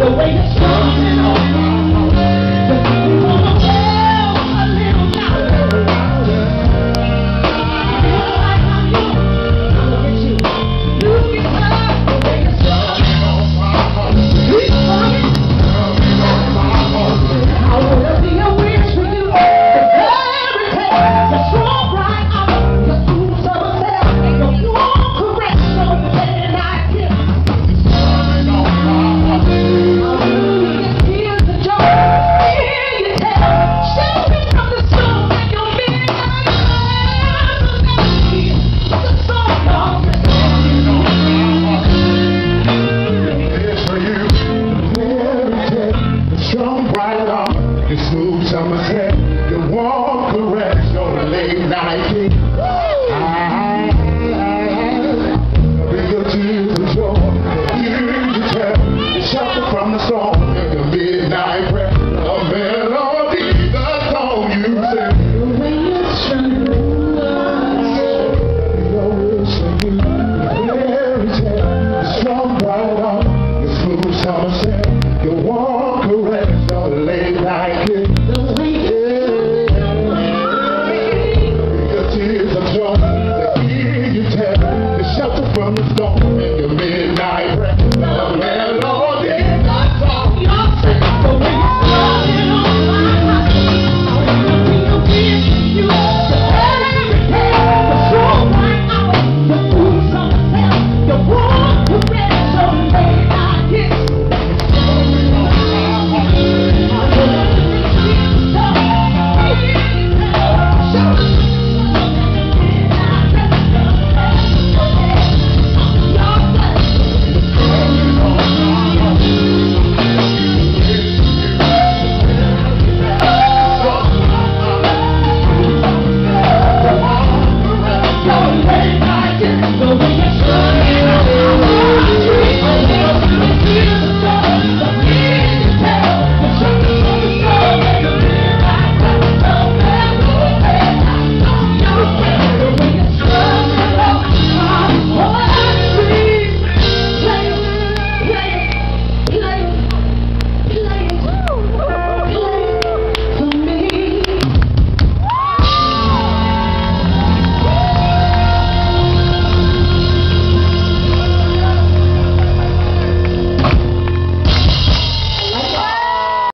the way it's done. Mm-hmm.